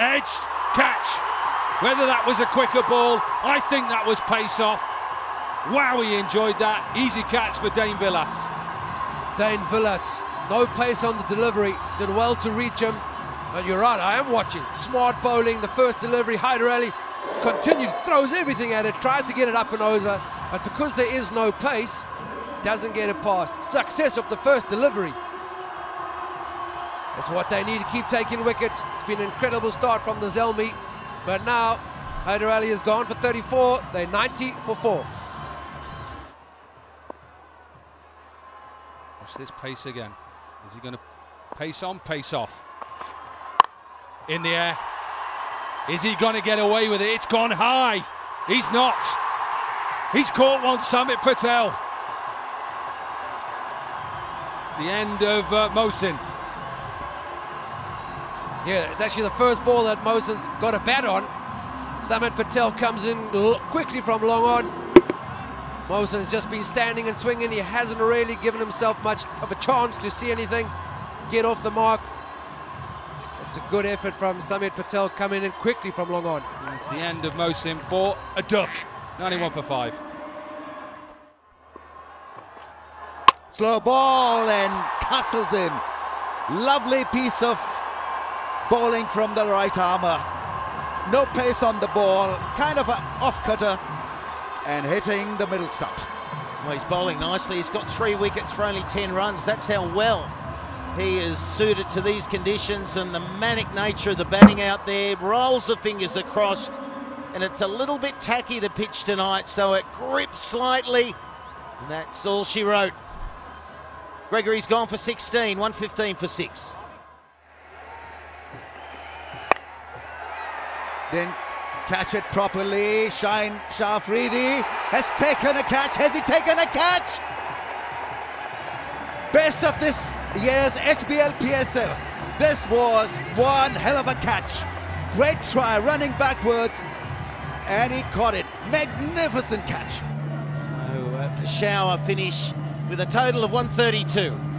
edge catch. Whether that was a quicker ball, I think that was pace off. Wow, he enjoyed that. Easy catch for Dane Vilas. Dane Vilas, no pace on the delivery, did well to reach him. And you're right, I am watching. Smart bowling, the first delivery, Hyder Ali continued, throws everything at it, tries to get it up and over, but because there is no pace, doesn't get it past. Success of the first delivery. That's what they need to keep taking wickets. It's been an incredible start from the Zalmi, but now Hyder Ali is gone for 34. They're 90 for four. Watch this pace again. Is he going to pace on, pace off? In the air. Is he going to get away with it? It's gone high. He's not. He's caught one, Samit Patel. The end of uh, Mohsin. Yeah, it's actually the first ball that Mohsin's got a bat on. Samit Patel comes in quickly from long on. Mohsin has just been standing and swinging. He hasn't really given himself much of a chance to see anything get off the mark. It's a good effort from Samit Patel coming in quickly from long on. It's the end of Mohsin for a duck. 91 for 5. Slow ball and castles him. Lovely piece of bowling from the right armour. No pace on the ball, kind of an off cutter and hitting the middle stump. Well, he's bowling nicely. He's got three wickets for only 10 runs. That's how well he is suited to these conditions and the manic nature of the batting out there. Rolls the fingers across, and it's a little bit tacky, the pitch tonight, so it grips slightly. And that's all she wrote. Gregory's gone for 16, 115 for 6. Didn't catch it properly. Shaheen Shah Afridi has taken a catch. Has he taken a catch? Best of this year's HBL PSL. This was one hell of a catch. Great try, running backwards, and he caught it. Magnificent catch. So uh, Peshawar finish with a total of 132.